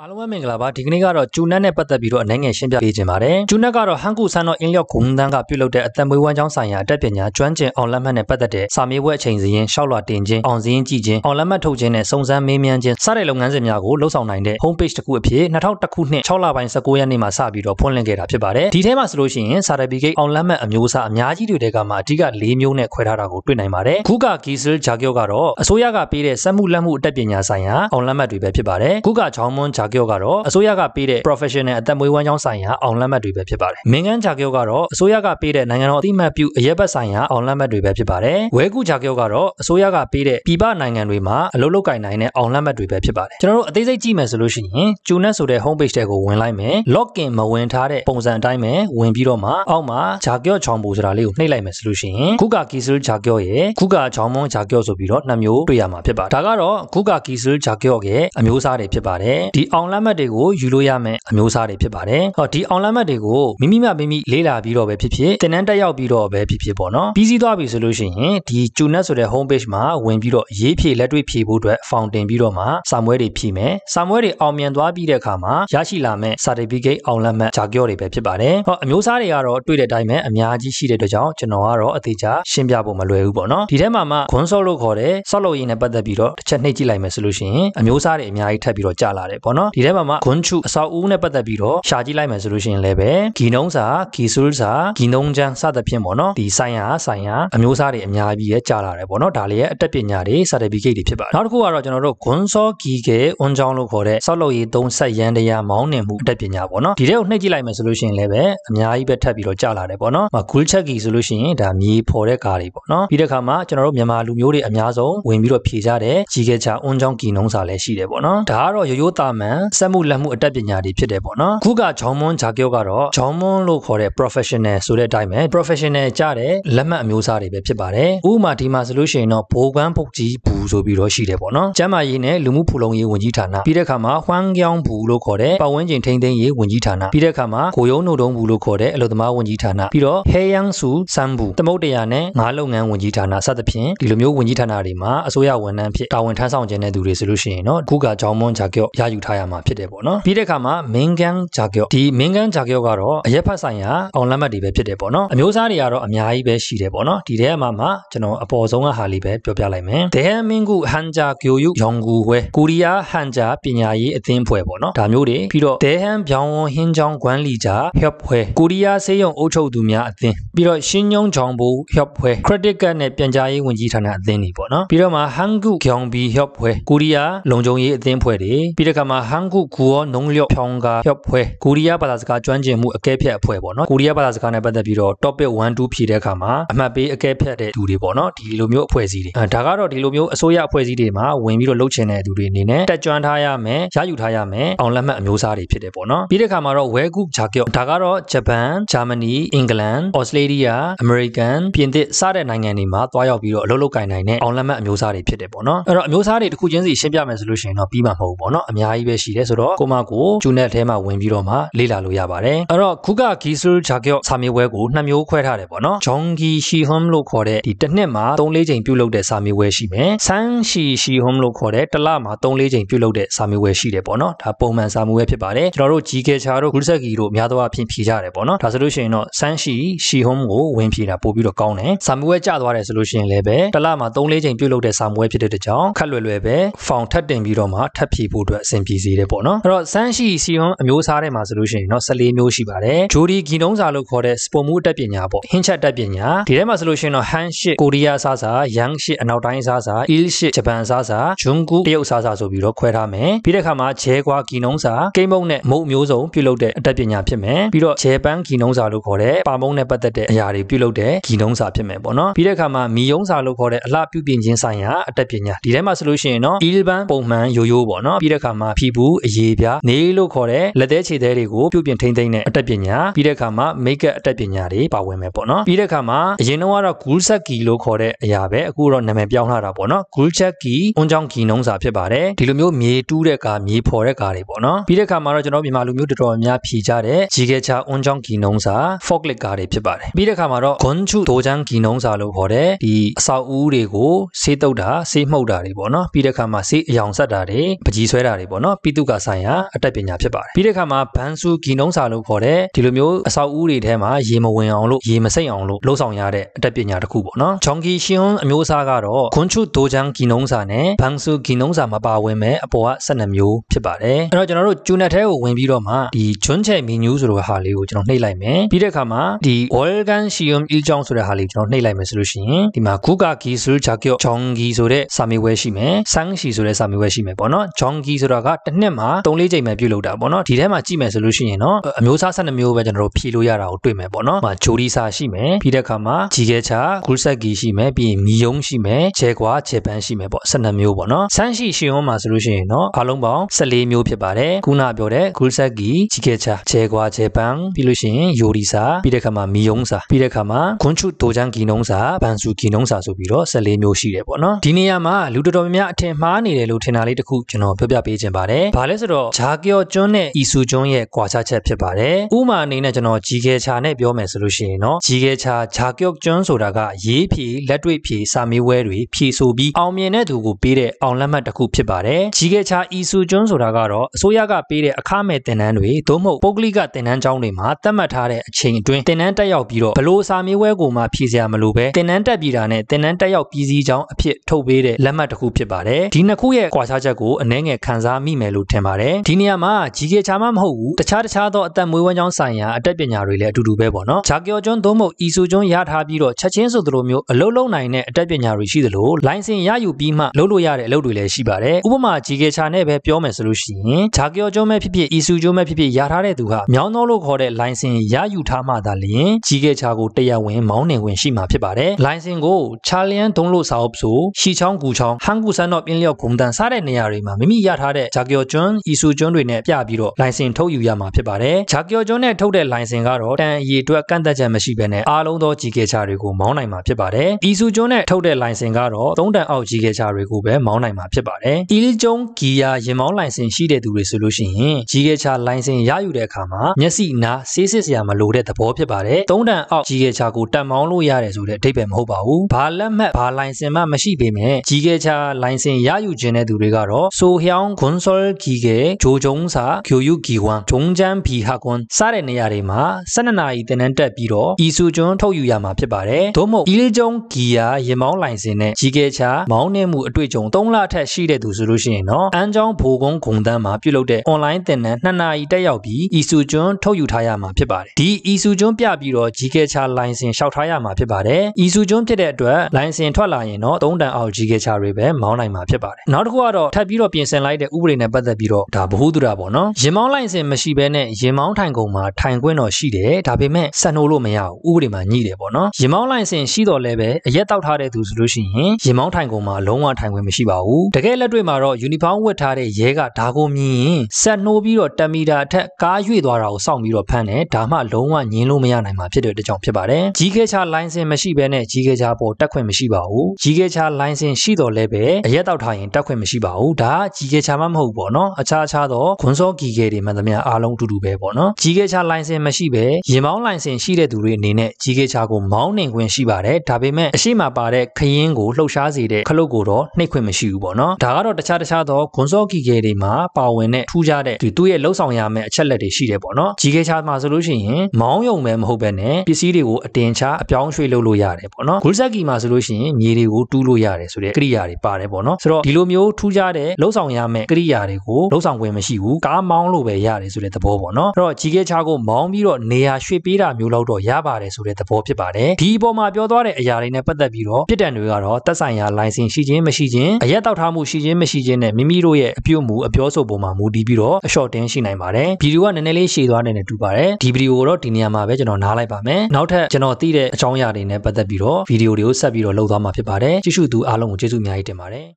အားလုံးပဲမင်္ဂလာပါဒီကနေ့ကတော့ကျူနက်နဲ့ပတ်သက်ပြီးတော့အနိုင်ငယ်ရှင်းပြပေးခြင်းပါတယ်ကျူနက်ကတော့ဟန်ကူဆန်တော်အင်းလျော့ဂုံတန်းကပြုလုပ်တဲ့အသက်မွေးဝမ်းကြောင်းဆိုင်ရာအတတ်ပညာကျွမ်းကျင်အောင်လက်မှတ်နဲ့ပတ်သက်တဲ့စာမေးပွဲအချိန်စီရင်ရှောက်လွှာတင်ခြင်းအောင်စည်းကြည့်ခြင်းအောင်လက်မှတ်ထုတ်ခြင်းနဲ့စုံစမ်းမေးမြန်းခြင်းစတဲ့လုပ်ငန်းစဉ်များကိုလှုပ်ဆောင်နိုင်တဲ့ home page တစ်ခုအဖြစ်2001ခုနှစ်6လပိုင်း19ရက်နေ့မှာစပြီးတော့ဖွင့်လှစ်ခဲ့တာဖြစ်ပါတယ်ဒီထဲမှာဆိုလို့ရှိရင် certificate အောင်လက်မှတ်အမျိုးအစားအများကြီးတွေတဲကမှအဓိက၄မျိုးနဲ့ခွဲထားတာကိုတွေ့နိုင်ပါတယ်ခုက Gisel Jagyo ကတော့အစိုးရကပေးတဲ့စက်မှုလက်မှုအတတ်ပညာဆိုင်ရာအောင်လက်မှတ်တွေပဲဖြစ်ပါတယ်ခုကချောင်းမွန် Jagyo ကတော့အစိုးရကပေးတဲ့ professional အသက်မွေးဝမ်းကြောင်းဆိုင်ရာအောင်လက်မှတ်တွေပဲဖြစ်ပါတယ်။မင်းကန်းဂျာကျောကတော့အစိုးရကပေးတဲ့နိုင်ငံတော်အသိမှတ်ပြုအရက်ဘတ်ဆိုင်ရာအောင်လက်မှတ်တွေပဲဖြစ်ပါတယ်။ဝဲကူဂျာကျောကတော့အစိုးရကပေးတဲ့ပြည်ပနိုင်ငံတွေမှာအလုပ်လုပ်ကိုင်နိုင်တဲ့အောင်လက်မှတ်တွေပဲဖြစ်ပါတယ်။ကျွန်တော်တို့အသေးစိတ်ကြည့်မယ်ဆိုလို့ရှိရင်ကျူနက်ဆိုတဲ့ home page တွေကိုဝင်လိုက်မယ်။ login မဝင်ထားတဲ့ပုံစံအတိုင်းပဲဝင်ပြီးတော့မှအောက်မှာဂျာကျောချောင်းပူဆိုတာလေးကိုနှိပ်လိုက်မယ်ဆိုလို့ရှိရင်ခုကာကီဆူဂျာကျောရဲ့ခုကာချောင်းမွန်ဂျာကျောဆိုပြီးတော့နှစ်မျိုးတွေ့ရမှာဖြစ်ပါတယ်။ဒါကတော့ခုကာကီဆူဂျာကျောရဲ့အမျိုးအစားတွေဖြစ်ပါတယ်။ဒီအောင်လက်မှတ်တွေကိုယူလို့ရမယ်အမျိုးအစားတွေဖြစ်ပါတယ်။ဟောဒီအောင်လက်မှတ်တွေကိုမိမိမှမိမိလေးလာပြီးတော့ပဲဖြစ်ဖြစ်တင်နန်းတက်ရောက်ပြီးတော့ပဲဖြစ်ဖြစ်ပေါ့နော်။ပြီးစီးသွားပြီဆိုလို့ရှိရင်ဒီကျူနက်ဆိုတဲ့ home page မှာဝင်ပြီးတော့ရေးဖြည့်လက်တွေ့ဖြည့်ဖို့အတွက်ဖောင်တင်ပြီးတော့မှစာမွဲတွေဖြည့်မယ်။စာမွဲတွေအောင်မြင်သွားပြီးတဲ့အခါမှာရရှိလာမယ့် certificate အောင်လက်မှတ်ဂျာကျောတွေပဲဖြစ်ပါတယ်။ဟောအမျိုးအစားတွေကတော့တွေ့တဲ့အတိုင်းပဲအများကြီးရှိတဲ့အတွက်ကြောင့်ကျွန်တော်ကတော့အသေးချာရှင်းပြဖို့မလွယ်ဘူးပေါ့နော်။ဒီထဲမှာမှခွန်းစော့လို့ခေါ်တဲ့ဆော့လို့ရင်းနဲ့ပတ်သက်ပြီးတော့တစ်ချက်နှိပ်ကြည့်လိုက်မယ်ဆိုလို့ရှိရင်အမျိုးအစားတွေအများကြီးထပ်ပြီးတော့ကြာလာတယ်ပေါ့နော်။ဒီထဲမှာမှခွန်းချုအဆောက်အဦနဲ့ပတ်သက်ပြီးတော့ရှာကြည့်လိုက်မယ်ဆိုလို့ရှိရင်လည်းပဲဂီနုံးစာဂီဆူးစာဂီနုံးချမ်းစသဖြင့်ပေါ့နော်ဒီဆိုင်ရာဆိုင်ရာအမျိုးအစားတွေအများကြီးရဲ့ကြာလာတယ်ပေါ့နော်ဒါလေးရဲ့အတက်ပညာတွေ certificate တွေဖြစ်ပါတယ်နောက်တစ်ခုကတော့ကျွန်တော်တို့ဂွန်စောဂီကေအွန်ချောင်းလို့ခေါ်တဲ့ဆောက်လုပ်ရေးသုံးဆက်ရန်တရားမောင်းနှင်မှုအတက်ပညာပေါ့နော်ဒီတဲ့ကိုနှိပ်ကြည့်လိုက်မယ်ဆိုလို့ရှိရင်လည်းပဲအများကြီးပဲထပ်ပြီးတော့ကြာလာတယ်ပေါ့နော်ဂူးချက်ဂီဆိုလို့ရှိရင်ဒါမြေဖော်တဲ့ကားတွေပေါ့နော်ပြီးတဲ့အခါမှာကျွန်တော်တို့မြန်မာလူမျိုးတွေအများဆုံးဝင်ပြီးတော့ဖြေကြတဲ့ကြီးကေချာအွန်ချောင်းဂီနုံးစာလည်းရှိတယ်ပေါ့နော်ဒါကတော့ရိုးရိုးတာမန်စက်မှုလက်မှုအတက်ပညာတွေဖြစ်တယ်ပေါ့နော်ခုကဂျောင်းမွန်ဂျာကျောကတော့ဂျောင်းမွန်လို့ခေါ်တဲ့ professional ဆိုတဲ့အတိုင်းပဲ professional ကြတဲ့လက်မှတ်အမျိုးအစားတွေပဲဖြစ်ပါတယ်ဥပမာဒီမှာဆိုလို့ရှိရင်တော့ဘိုးကန်းပုတ်ကြီးဘူးဆိုပြီးတော့ရှိတယ်ပေါ့နော်ကျမ်းမာရေးနဲ့လူမှုဖူလုံရေးဝန်ကြီးဌာနပြီးတဲ့အခါမှာဟွမ်းကြောင်းဘူးလို့ခေါ်တဲ့ပတ်ဝန်းကျင်ထိန်းသိမ်းရေးဝန်ကြီးဌာနပြီးတဲ့အခါမှာကိုယုံနှုတ်တုံးဘူးလို့ခေါ်တဲ့အလုပ်သမားဝန်ကြီးဌာနပြီးတော့ဟဲယန်းစုစမ်ဘူးသမုတ်တရားနဲ့ငါးလုပ်ငန်းဝန်ကြီးဌာနစသဖြင့်ဒီလိုမျိုးဝန်ကြီးဌာနတွေမှာအစိုးရဝန်ထမ်းဖြစ်တာဝန်ထမ်းဆောင်ခြင်းတဲ့သူတွေဆိုလို့ရှိရင်တော့ခုကဂျောင်းမွန်ဂျာကျော့ရယူထားရမှာဖြစ်တယ်ပေါ့နော်ပြီးတဲ့အခါမှာမင်းကန်ဂျာကျော့ဒီမင်းကန်ဂျာကျော့ကတော့အရက်ဖတ်ဆိုင်ရာအောင်လက်မှတ်တွေပဲဖြစ်တယ်ပေါ့နော်အမျိုးအစားတွေကတော့အများကြီးပဲရှိတယ်ပေါ့နော်ဒီထဲမှာမှကျွန်တော်အပေါ်ဆုံးကဟာလေးပဲပြောပြလိုက်မယ်ဒဲမင်းကုဟန်ဂျာဂိုယုယောင်ကူဝဲကိုရီးယားဟန်ဂျာပညာရေးအသင်းဖွဲ့ပေါ့နော်ဒါမျိုးတွေပြီးတော့ဒဲဟန်ပြောင်းဝဟင်းချောင်းကွမ်းလီဂျာဟျပ်ဖွဲ့ကိုရီးယားဆေးရုံအုပ်ချုပ်သူများအသင်းပြီးတော့ရှင်းညုံချောင်းဘူဟျပ်ဖွဲ့ credit card နဲ့ပြန်ကြားရေးဝန်ကြီးဌာနအသင်းတွေပေါ့နော်ပြီးတော့မှဟန်ကုကျောင်းဘီဟျပ်ဖွဲ့ကိုရီးယားလုံခြုံရေးအသင်းဖွဲ့တွေပြီးတဲ့အခါမှာဟန်ကုဂူရောနုံလျော့ဖြောင်းကာဟျပ်ဖွဲ့ကိုရီးယားဘာသာစကားကျွမ်းကျင်မှုအကဲဖြတ်အဖွဲ့ပေါ့နော်ကိုရီးယားဘာသာစကားနဲ့ပတ်သက်ပြီးတော့ topic 1 2ဖြည့်တဲ့အခါမှာအမှတ်ပေးအကဲဖြတ်တဲ့သူတွေပေါ့နော်ဒီလိုမျိုးအဖွဲ့အစည်းတွေအဲဒါကတော့ဒီလိုမျိုးအစိုးရအဖွဲ့အစည်းတွေမှာဝင်ပြီးတော့လှုပ်ချင်တဲ့သူတွေအနေနဲ့တက်ကြွထားရမယ်ရယူထားရမယ်အောင်လက်မှတ်အမျိုးအစားတွေဖြစ်တယ်ပေါ့နော်ပြီးတဲ့အခါမှာတော့ Well Group ဂျာကျော့ဒါကတော့ဂျပန်ဂျာမနီအင်္ဂလန်ဩစတြေးလျအမေရိကန်ပြင်သစ်စတဲ့နိုင်ငံတွေမှာတွားရောက်ပြီးတော့အလုပ်လုပ်ကိုင်နိုင်တဲ့အောင်လက်မှတ်အမျိုးအစားတွေဖြစ်တယ်ပေါ့နော်အဲ့တော့အမျိုးအစားတွေတစ်ခုချင်းစီရှင်းပြမယ်ဆိုလို့ရှိရင်တော့ပြီးမှာမဟုတ်ဘူးပေါ့နော်အများကြီးပဲရှိတယ်ဆိုတော့ကိုမကိုကျူနက်ထဲမှာဝင်ပြီးတော့မှလေ့လာလို့ရပါတယ်အဲ့တော့ခုကဂီဆူဂျာကျော့စာမေးပွဲကိုနှစ်မျိုးခွဲထားတယ်ပေါ့နော်ဂျွန်ဂီရှီဟွမ်လို့ခေါ်တဲ့ဒီတစ်နှစ်မှာ3-4ချိန်ပြုလုပ်တဲ့စာမေးပွဲရှိမယ်ဆန်းရှီရှီဟွမ်လို့ခေါ်တဲ့တစ်လမှာ3-4ချိန်ပြုလုပ်တဲ့စာမေးပွဲရှိတယ်ပေါ့နော်ဒါပုံမှန်စာမေးပွဲဖြစ်ပါတယ်ကျွန်တော်တို့ဂျီကေချာတို့ဂူဆက်ဂီတို့များသောအားဖြင့်ဖြေကြတယ်ပေါ့နော်ဒါဆိုလို့ရှိရင်တော့ဆန်းရှီရှီဟွမ်ကိုဝင်ဖြေတာပို့ပြီးတော့ကောင်းတယ်စာမေးပွဲကျသွားတယ်ဆိုလို့ရှိရင်လည်းပဲတစ်လမှာ3-4ချိန်ပြုလုပ်တဲ့စာမေးပွဲဖြစ်တဲ့ကြောင့်ခက်လွယ်လွယ်ပဲဖောင်ထပ်တင်ပြီးတော့မှထပ်ဖြေဖို့အတွက်အဆင်ပြေစေတယ်ပေါ့နော်အဲ့တော့ဆန်းရှီရှီဟွမ်အမျိုးအစားထဲမှာဆိုလို့ရှိရင်တော့14မျိုးရှိပါတယ်ဂျိုဒီဂီနုံးစာလို့ခေါ်တဲ့စပုံမှုအတတ်ပညာပေါ့ဟင်းချက်တက်ပညာဒီထဲမှာဆိုလို့ရှိရင်တော့ဟန်ရှစ်ကိုရီးယားစားစာယန်ရှစ်အနောက်တိုင်းစားစာအီးရှစ်ဂျပန်စားစာဂျွန်ကူတရုတ်စားစာဆိုပြီးတော့ခွဲထားမယ်ပြီးတဲ့အခါမှာဂျဲကွာဂီနုံးစာကိမုံနဲ့မုတ်မျိုးစုံပြုလုပ်တဲ့အတတ်ပညာဖြစ်မယ်ပြီးတော့ဂျဲပန်ဂီနုံးစာလို့ခေါ်တဲ့ပါမုံနဲ့ပတ်သက်တဲ့အရာတွေပြုလုပ်တဲ့ဂီနုံးစာဖြစ်မယ်ပေါ့နော်ပြီးတဲ့အခါမှာမီယုံစာလို့ခေါ်တဲ့အလှပြုပြင်ခြင်းဆိုင်ရာအတတ်ပညာဒီထဲမှာဆိုလို့ရှိရင်တော့အီလ်ဘန်ပုံမှန်ရိုးရိုးပေါ့နော်ပြီးတဲ့အခါမှာဖီဘူးအရေးပြနေလို့ခေါ်တဲ့လက်သေးခြေသေးတွေကိုပြုပြင်ထိန်းသိမ်းတဲ့အတတ်ပညာပြီးတဲ့အခါမှာမိတ်ကပ်အတတ်ပညာတွေပါဝင်မယ်ပေါ့နော်ပြီးတဲ့အခါမှာအရင်တော့ကတော့ဂူးဆက်ဂီလို့ခေါ်တဲ့အရာပဲအခုတော့နာမည်ပြောင်းလာတာပေါ့နော်ဂူးချက်ဂီအွန်ချောင်းဂီနှုံးစာဖြစ်ပါတယ်ဒီလိုမျိုးမြေတူးတဲ့ကာမြေဖော်တဲ့ကာတွေပေါ့နော်ပြီးတဲ့အခါမှာတော့ကျွန်တော်မြန်မာလူမျိုးတော်တော်များဖြီကြတဲ့ဂျီကေချာအွန်ချောင်းဂီနှုံးစာ forklift ကာတွေဖြစ်ပါတယ်ပြီးတဲ့အခါမှာတော့ဂွန်ချူဒိုချန်ဂီနှုံးစာလို့ခေါ်တဲ့ဒီအဆောက်အဦတွေကိုဆေးတုပ်တာဆေးမှုတ်တာတွေပေါ့နော်ပြီးတဲ့အခါမှာဆေးအယောင်ဆက်တာတွေပကြီးဆွဲတာတွေပေါ့နော်ပြီးပိတုကဆိုင်ရာအတတ်ပညာဖြစ်ပါတယ်ပြီးတဲ့အခါမှာဘန်ဆူဂီနုံးစာလို့ခေါ်တဲ့ဒီလိုမျိုးအဆောက်အဦတွေထဲမှာရေမဝင်အောင်လို့ရေမစိမ့်အောင်လို့လှုပ်ဆောင်ရတဲ့အတတ်ပညာတစ်ခုပေါ့နော်ဂျွန်ဂီရှင်အမျိုးအစားကတော့ခွန်ချုဒိုဂျန်ဂီနုံးစာနဲ့ဘန်ဆူဂီနုံးစာမပါဝင်မဲ့အပေါ်က12မျိုးဖြစ်ပါတယ်အဲ့တော့ကျွန်တော်တို့ကျူနက်ထဲကိုဝင်ပြီးတော့မှဒီဂျွန်းချဲမီနူးဆိုတဲ့ဟာလေးကိုကျွန်တော်နှိပ်လိုက်မယ်ပြီးတဲ့အခါမှာဒီ Volgan Sium Iljong ဆိုတဲ့ဟာလေးကိုကျွန်တော်နှိပ်လိုက်မယ်ဆိုလို့ရှိရင်ဒီမှာ Guga Gi ဆိုတဲ့ဂျာကျော့ဂျွန်ဂီဆိုတဲ့စာမေးပွဲရှိမယ်ဆန်းရှီဆိုတဲ့စာမေးပွဲရှိမယ်ပေါ့နော်ဂျွန်ဂီဆိုတာကတစ်နှစ်မှာ3-4ချိန်ပဲပြုတ်လုပ်တာပေါ့နော်ဒီထဲမှာကြည့်မယ်ဆိုလို့ရှိရင်တော့အမျိုးအစား12မျိုးပဲကျွန်တော်တို့ဖြည့်လို့ရတာကိုတွေ့မယ်ပေါ့နော်မှာဂျိုဒီစာရှိမယ်ပြီးတဲ့အခါမှာဂျီခဲချာဂူဆက်ဂီရှိမယ်ပြီးရင်မီယုံရှိမယ်ဂျဲကွာဂျေပန်ရှိမယ်ပေါ့12မျိုးပေါ့နော်ဆန်းရှီရှင်ဝန်းမှာဆိုလို့ရှိရင်တော့အားလုံးပေါင်း14မျိုးဖြစ်ပါတယ်ခုနပြောတဲ့ဂူဆက်ဂီဂျီခဲချာဂျဲကွာဂျေပန်ပြီးလို့ရှိရင်ယိုဒီစာပြီးတဲ့အခါမှာမီယုံစာပြီးတဲ့အခါမှာခွန်ချုဒိုဂျန်ဂီနုံစာဘန်ဆူဂီနုံစာဆိုပြီးတော့14မျိုးရှိတယ်ပေါ့နော်ဒီနေရာမှာလူတော်တော်များများအထင်မှားနေတယ်လို့ထင်တာလေးတခုကျွန်တော်ပြောပြပေးခြင်းပါတယ်။ဘာလဲဆိုတော့ဂျာကျော်ကျွန်းနဲ့အီဆူကျွန်းရဲ့ကွာခြားချက်ဖြစ်ပါတယ်။ဥမာအနေနဲ့ကျွန်တော်ဂျီခဲချာနဲ့ပြောမယ်ဆိုလို့ရှိရင်တော့ဂျီခဲချာဂျာကျော်ကျွန်းဆိုတာကရေးဖြေလက်တွေ့ဖြေစာမေးပွဲတွေဖြေဆိုပြီးအောင်မြင်တဲ့သူကိုပေးတဲ့အောင်လက်မှတ်တစ်ခုဖြစ်ပါတယ်။ဂျီခဲချာအီဆူကျွန်းဆိုတာကတော့အစိုးရကပေးတဲ့အခမဲ့သင်တန်းတွေသို့မဟုတ်ပုဂ္ဂလိကသင်တန်းကျောင်းတွေမှာသတ်မှတ်ထားတဲ့အချိန်အတွင်းသင်တန်းတက်ရောက်ပြီးတော့ဘလို့စာမေးပွဲကိုမှဖြေစရာမလိုပဲသင်တန်းတက်ပြီးတာနဲ့သင်တန်းတက်ရောက်ပြီးစီးကြောင်းအဖြစ်ထုတ်ပေးတဲ့လက်မှတ်တစ်ခုဖြစ်ပါတယ်။ဒီနှစ်ခုရဲ့ကွာခြားချက်ကိုအနည်းငယ်ခန်းစားမိမယ်လို့ထင်ပါတယ်ဒီနေရာမှာဂျီကေချာမမဟုတ်ဘူးတခြားတခြားသောအသက်မွေးဝမ်းကြောင်းဆိုင်ရာအတက်ပညာတွေလည်းအတူတူပဲပေါ့နော်ဂျာကီယောကျွန်းသို့မဟုတ်အီဆူကျွန်းရထားပြီးတော့ချက်ချင်းဆိုသလိုမျိုးအလုံးလုံးနိုင်တဲ့အတက်ပညာတွေရှိသလိုလိုင်စင်ရယူပြီးမှလုပ်လို့ရတဲ့အလုပ်တွေလည်းရှိပါတယ်ဥပမာဂျီကေချာနဲ့ပဲပြောမယ်ဆိုလို့ရှိရင်ဂျာကီယောကျွန်းပဲဖြစ်ဖြစ်အီဆူကျွန်းပဲဖြစ်ဖြစ်ရထားတဲ့သူဟာမြောင်းသောလို့ခေါ်တဲ့လိုင်စင်ရယူထားမှသာလျှင်ဂျီကေချာကိုတရားဝင်မောင်းနှင်ဝင်ရှိမှာဖြစ်ပါတယ်လိုင်စင်ကိုချာလျန်ဒုံလို့စာအုပ်ဆိုရှီချောင်းကူချောင်းဟန်ကူဆန်တော့ပြင်းလျော့ဂုံတန်စားတဲ့နေရာတွေမှာမိမိရထားတဲ့ဂျာကီယောကျွန်းအီဆူကျွန်းတွေနဲ့ပြပြီးတော့လိုင်စင်ထုတ်ယူရမှာဖြစ်ပါတယ်။ဂျာကီယောကျွန်းနဲ့ထုတ်တဲ့လိုင်စင်ကတော့တန်အရေအတွက်ကန့်သက်ချက်မရှိဘဲနဲ့အားလုံးသောကြီးကေချာတွေကိုမောင်းနိုင်မှာဖြစ်ပါတယ်။အီဆူကျွန်းနဲ့ထုတ်တဲ့လိုင်စင်ကတော့သုံးတန်အောက်ကြီးကေချာတွေကိုပဲမောင်းနိုင်မှာဖြစ်ပါတယ်။အီလီကျွန်းဂီယာရင်မောင်းလိုင်စင်ရှိတဲ့သူတွေဆိုလို့ရှိရင်ကြီးကေချာလိုင်စင်ရယူတဲ့အခါမှာမျက်စိနားဆေးစစ်စရာမလိုတဲ့သဘောဖြစ်ပါတယ်။သုံးတန်အောက်ကြီးကေချာကိုတက်မောင်းလို့ရတယ်ဆိုတဲ့အဓိပ္ပာယ်မဟုတ်ပါဘူး။ဘာလက်မှတ်ဘာလိုင်စင်မှမရှိပေမဲ့ကြီးကေချာလိုင်စင်ရယူခြင်းတဲ့သူတွေကတော့ဆိုဟျောင်းခွန်ဆောလ်ဂီကေဂျိုဂျုံစာဂျိုယူဂီဝမ်ဂျုံဂျန်ဘီဟာကွန်စတဲ့နေရာတွေမှာ12နာရီတင်နန်းတက်ပြီးတော့အီဆူကျွန်းထုတ်ယူရမှာဖြစ်ပါတယ်။သို့မဟုတ်အီလေးကျုံဂီယာရင်မောင်းလိုင်စင်နဲ့ဂျီကေချာမောင်းနှင်းမှုအတွေ့အကြုံ3လထက်ရှိတဲ့သူဆိုလို့ရှိရင်တော့အန်းချောင်းဘူကုန်းဂုံတန်းမှာပြုလုပ်တဲ့ online တင်နန်း2နာရီတက်ရောက်ပြီးအီဆူကျွန်းထုတ်ယူထားရမှာဖြစ်ပါတယ်။ဒီအီဆူကျွန်းပြပြီးတော့ဂျီကေချာလိုင်စင်လျှောက်ထားရမှာဖြစ်ပါတယ်။အီဆူကျွန်းဖြစ်တဲ့အတွက်လိုင်စင်ထွက်လာရင်တော့3တန်အောက်ဂျီကေချာတွေပဲမောင်းနိုင်မှာဖြစ်ပါတယ်။နောက်တစ်ခုကတော့ထပ်ပြီးတော့ပြင်ဆင်လိုက်တဲ့ဥပဒေနဲ့ပတ်သက်ပြီးတော့ဒါဗဟုသုတပေါ့နော်။ရင်မောင်းလိုင်စင်မရှိဘဲနဲ့ရင်မောင်းထိုင်ကုန်မှာထိုင်ခွင့်တော့ရှိတယ်ဒါပေမဲ့ဆက်နှိုးလို့မရဘူးဥပဒေမှာညှိတယ်ပေါ့နော်ရင်မောင်းလိုင်စင်ရှိတော့လည်းပဲအရက်တောက်ထားတဲ့သူဆိုလို့ရှိရင်ရင်မောင်းထိုင်ကုန်မှာလုံးဝထိုင်ခွင့်မရှိပါဘူးတကယ်လက်တွေ့မှာတော့ယူနီဖောင်းဝတ်ထားတဲ့ရဲကဒါကိုမြင်ရင်ဆက်နှိုးပြီးတော့တမီတာအထက်ကားရွေ့သွားတာကိုစောင့်ပြီးတော့ဖမ်းတယ်ဒါမှလုံးဝညင်းလို့မရနိုင်မှာဖြစ်တဲ့အတွက်ကြောင့်ဖြစ်ပါတယ်ကြီးခဲချလိုင်စင်မရှိဘဲနဲ့ကြီးခဲချပေါ်တက်ခွင့်မရှိပါဘူးကြီးခဲချလိုင်စင်ရှိတော့လည်းပဲအရက်တောက်ထားရင်တက်ခွင့်မရှိပါဘူးဒါကကြီးခဲချမှမဟုတ်ပေါ့နော်အခြားအခြားသောခွန်စောဂီခဲတွေမှန်သမျှအားလုံးအတူတူပဲပေါ့နော်ကြီးခဲချလိုင်စင်မရှိပဲရင်မောင်းလိုင်စင်ရှိတဲ့သူတွေအနေနဲ့ကြီးခဲချကိုမောင်းနှင်ခွင့်ရှိပါတယ်ဒါပေမဲ့အရှိမပါတဲ့ခရင်ကိုလှုပ်ရှားစေတဲ့ခလုတ်ကိုတော့နှိပ်ခွင့်မရှိဘူးပေါ့နော်ဒါကတော့တခြားတခြားသောခွန်စောဂီခဲတွေမှာပါဝင်တဲ့ထူးခြားတဲ့ဒီသူ့ရဲ့လှုပ်ဆောင်ရမယ့်အချက်လက်တွေရှိတယ်ပေါ့နော်ကြီးခဲချမှာဆိုလို့ရှိရင်မောင်းယုံပဲမဟုတ်ပဲနဲ့ပစ္စည်းတွေကိုအတင်ချအပြောင်းရွှေ့လုပ်လို့ရတယ်ပေါ့နော်ဂုလ်ဆက်ကီမှာဆိုလို့ရှိရင်မြေတွေကိုတူးလို့ရတယ်ဆိုတဲ့ကိရိယာတွေပါတယ်ပေါ့နော်ဆိုတော့ဒီလိုမျိုးထူးခြားတဲ့လှုပ်ဆောင်ရမယ့်ကိရိယာတွေကိုလှုပ်ဆောင်ခွင့်မရှိဘူးကားမောင်းလို့ပဲရတယ်ဆိုတဲ့သဘောပေါ့နော်အဲ့တော့ကြီးခဲချကိုမောင်းပြီးတော့နေရာရွှေ့ပေးတာမျိုးလောက်တော့ရပါတယ်ဆိုတဲ့သဘောဖြစ်ပါတယ်ဒီအပေါ်မှာပြောသွားတဲ့အရာတွေနဲ့ပတ်သက်ပြီးတော့ပြည်တံတွေကတော့တက်ဆိုင်ရာလိုင်စင်ရှိခြင်းမရှိခြင်းအရက်တောက်ထားမှုရှိခြင်းမရှိခြင်းနဲ့မိမိတို့ရဲ့အပြုတ်မှုအပြောဆိုပုံမှာမူတည်ပြီးတော့အလျှော့တင်းရှိနိုင်ပါတယ်ဗီဒီယိုကနည်းနည်းလေးရှည်သွားတယ်နဲ့တူပါတယ်ဒီဗီဒီယိုကိုတော့ဒီနေရာမှာပဲကျွန်တော်နားလိုက်ပါမယ်နောက်ထပ်ကျွန်တော်သိတဲ့အကြောင်းအရာတွေနဲ့ပတ်သက်ပြီးတော့ဗီဒီယိုတွေကိုဆက်ပြီးတော့လုပ်သွားမှာဖြစ်ပါတယ်ကြည့်ရှုသူအားလုံးကိုကျေးဇူးအများကြီးတင်ပါတယ်